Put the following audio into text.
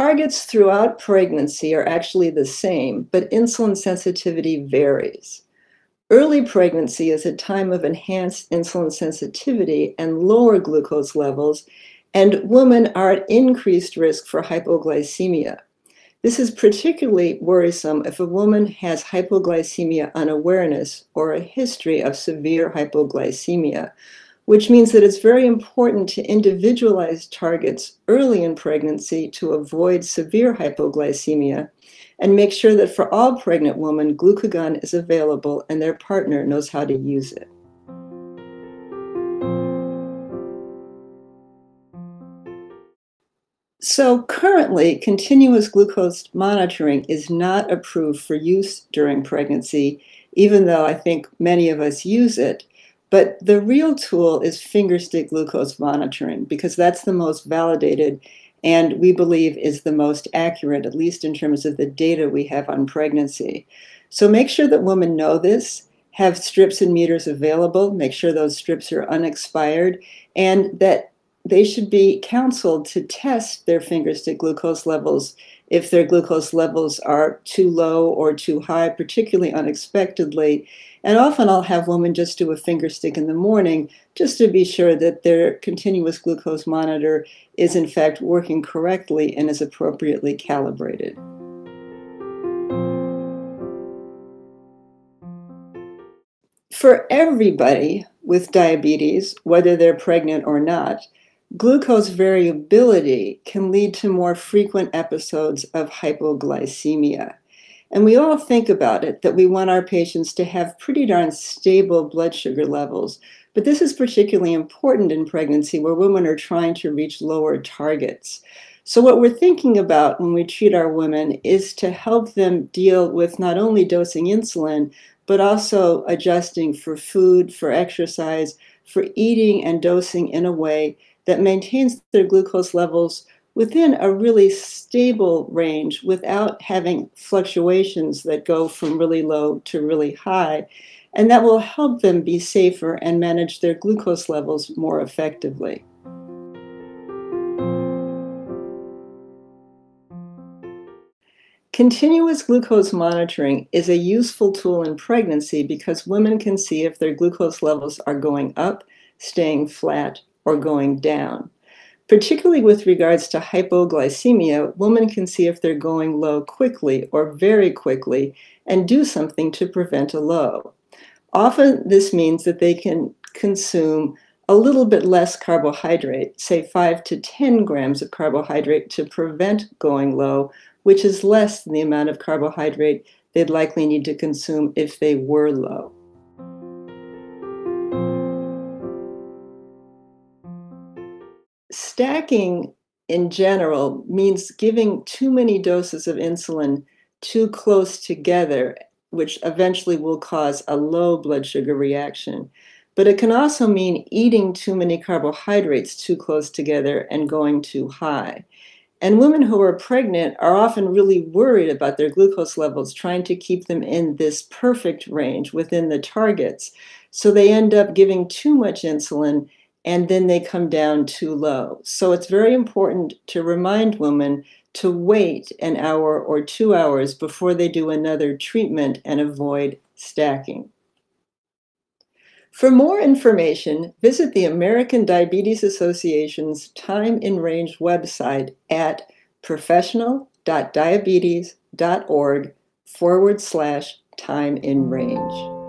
targets throughout pregnancy are actually the same, but insulin sensitivity varies. Early pregnancy is a time of enhanced insulin sensitivity and lower glucose levels, and women are at increased risk for hypoglycemia. This is particularly worrisome if a woman has hypoglycemia unawareness or a history of severe hypoglycemia, which means that it's very important to individualize targets early in pregnancy to avoid severe hypoglycemia and make sure that for all pregnant women, glucagon is available and their partner knows how to use it. So currently, continuous glucose monitoring is not approved for use during pregnancy, even though I think many of us use it. But the real tool is fingerstick glucose monitoring because that's the most validated and we believe is the most accurate, at least in terms of the data we have on pregnancy. So make sure that women know this, have strips and meters available, make sure those strips are unexpired, and that they should be counseled to test their fingerstick glucose levels if their glucose levels are too low or too high, particularly unexpectedly. And often I'll have women just do a fingerstick in the morning just to be sure that their continuous glucose monitor is in fact working correctly and is appropriately calibrated. For everybody with diabetes, whether they're pregnant or not, Glucose variability can lead to more frequent episodes of hypoglycemia. And we all think about it that we want our patients to have pretty darn stable blood sugar levels. But this is particularly important in pregnancy where women are trying to reach lower targets. So, what we're thinking about when we treat our women is to help them deal with not only dosing insulin, but also adjusting for food, for exercise, for eating and dosing in a way that maintains their glucose levels within a really stable range without having fluctuations that go from really low to really high. And that will help them be safer and manage their glucose levels more effectively. Continuous glucose monitoring is a useful tool in pregnancy because women can see if their glucose levels are going up, staying flat, or going down. Particularly with regards to hypoglycemia, women can see if they're going low quickly or very quickly and do something to prevent a low. Often this means that they can consume a little bit less carbohydrate, say 5 to 10 grams of carbohydrate to prevent going low, which is less than the amount of carbohydrate they'd likely need to consume if they were low. Stacking in general means giving too many doses of insulin too close together, which eventually will cause a low blood sugar reaction. But it can also mean eating too many carbohydrates too close together and going too high. And women who are pregnant are often really worried about their glucose levels, trying to keep them in this perfect range within the targets. So they end up giving too much insulin and then they come down too low. So it's very important to remind women to wait an hour or two hours before they do another treatment and avoid stacking. For more information, visit the American Diabetes Association's Time in Range website at professional.diabetes.org forward slash time in range.